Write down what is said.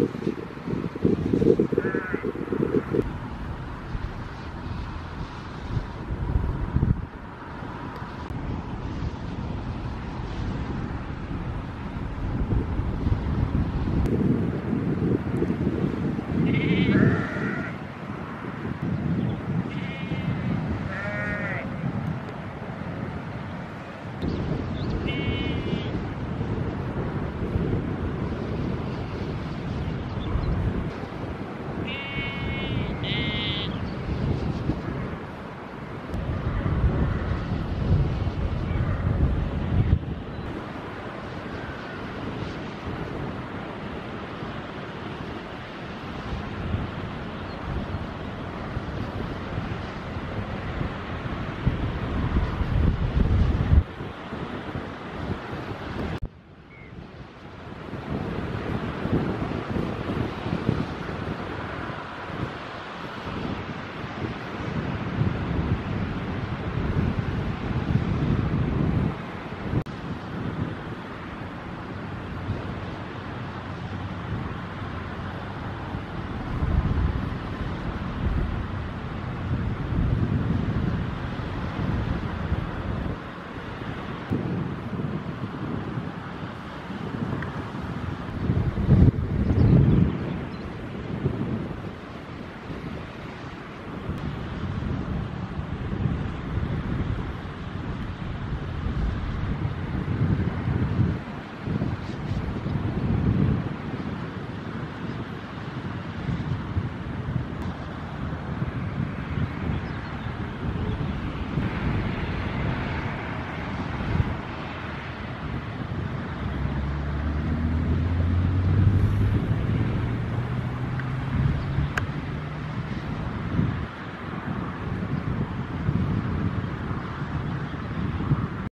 look at it.